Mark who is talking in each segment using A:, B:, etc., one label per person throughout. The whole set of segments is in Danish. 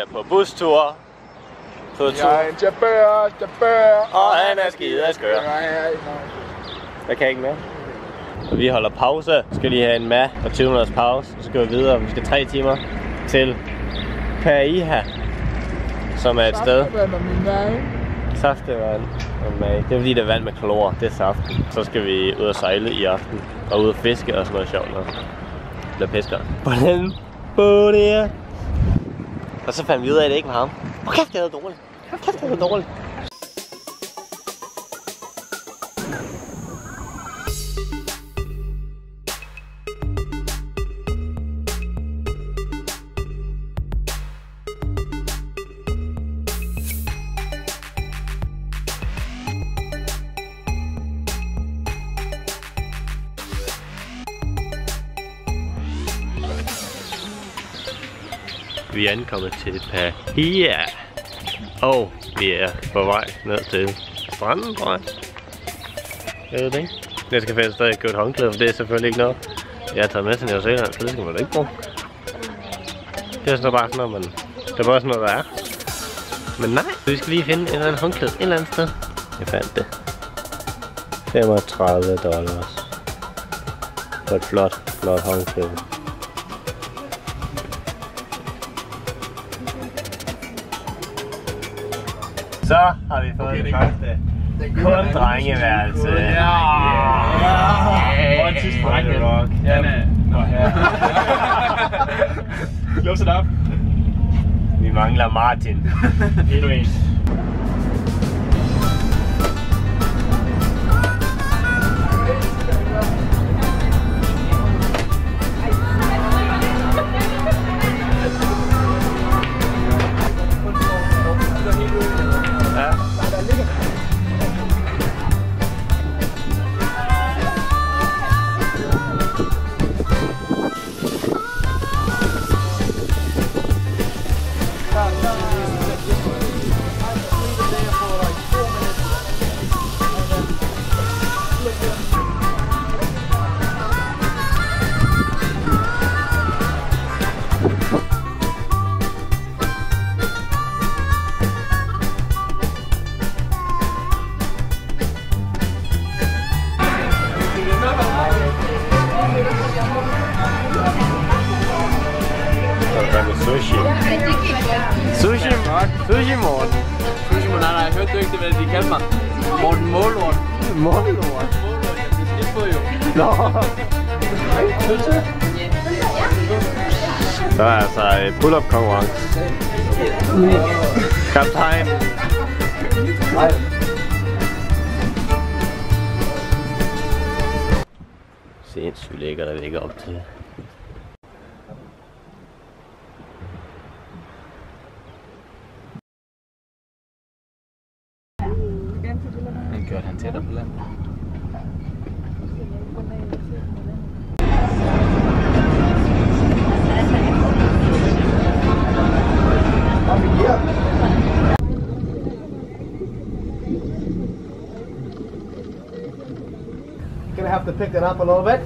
A: er på bustur. På tur.
B: Jeg er en jabør, jabør.
A: Og han er skide skør. Jeg kan ikke mere. Og vi holder pause. Vi skal lige have en mad og 20 minutters pause. Så skal vi videre. Vi skal tre timer til Paiha, som er et sted. Saftevand og mag. Det er fordi, det er vand med klor. Det er saft. Så skal vi ud og sejle i aften. Og ud og fiske og sådan noget sjovt noget. Bliver pisker. På den båd der. Og så fandt vi ud af, at det ikke var ham. Hvor kæft, det havde dårligt. Hvor kæft, det havde dårligt. Vi er ankommet til Pahia. Og vi er på vej ned til stranden, tror jeg. Jeg ved det ikke. Jeg skal faktisk stadig købe et håndklæde, for det er selvfølgelig ikke noget. Jeg har taget med til New Zealand, så det skal man da ikke bruge. Det er sådan bare sådan noget, man... Det er bare sådan noget, der er. Men nej, vi skal lige finde en eller anden håndklæde et eller andet sted. Jeg fandt det. 35 dollars. For et flot, flot håndklæde. Så har vi fået okay, det første. Kun drengeværelse. Ja!
C: Hvor er tidsstrækket? Den er... Nå, ja. Close it up.
A: Vi mangler Martin.
C: Endnu en.
A: Sushi morgen.
C: Sushi, men nej, nej, hørte du ikke det, hvad de kaldte mig? Morten Målort.
A: Morgen.
C: Målort, jeg skal på jo.
A: Nå. Så er altså pull-up konkurrence. Kaptajn. Sindssygt lækkert at ligge op til.
C: Kørte han tættere på land.
B: Gonna have to pick it up a little bit.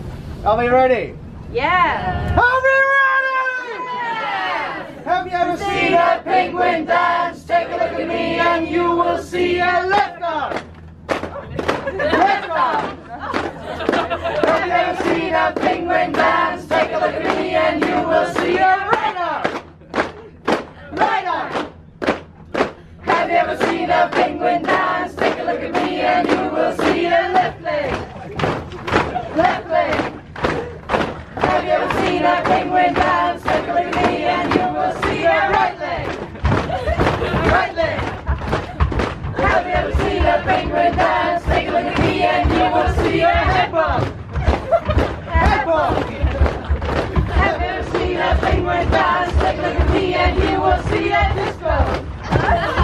B: Are we ready?
D: Yeah.
B: Are we ready? Have you ever seen a penguin dance? Take a look at me and you will see a left Take a look at me and you will see a head bump. A penguin dance? Take a look at me and you will see a. Disco.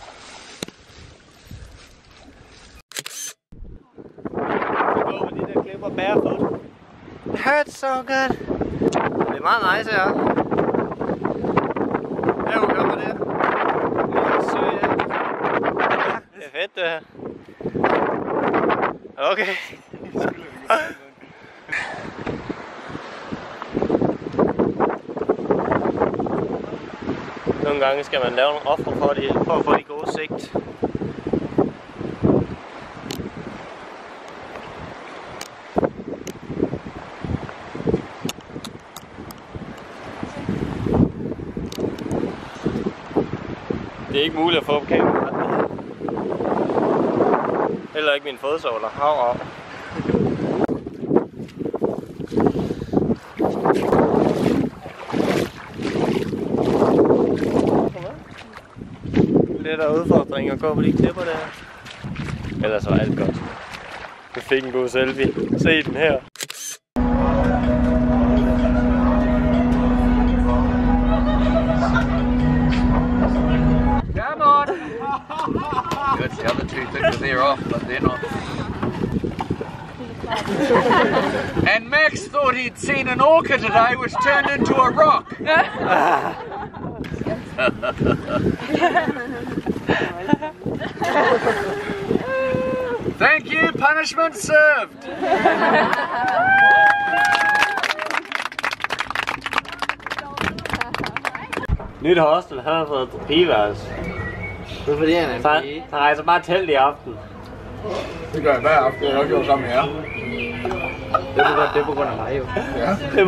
A: hurts so good. Det er meget nice her. Ja, hun kommer der. Lille sø. Ja, det er fedt det her. Okay. Nogle gange skal man lave nogle offer for, de, for at få de gode sigt. Det er ikke muligt at få på kamera. Heller ikke min fodsåler. Hav, hav. Lidt af udfordring at gå på de klipper der. Ellers var alt godt. Vi fik en god selfie. Se den her.
E: They're but they're not. and Max thought he'd seen an orca today, which turned into a rock. Thank you, punishment served.
A: Nyt hostel, han har fået pigeværelse.
F: Det er fordi, han er
A: Så han, han rejser bare telt i aften.
C: Det gør jeg hver aften, jeg har gjort sammen med jer.
F: Det er, på, det er på grund af mig jo.
A: Det er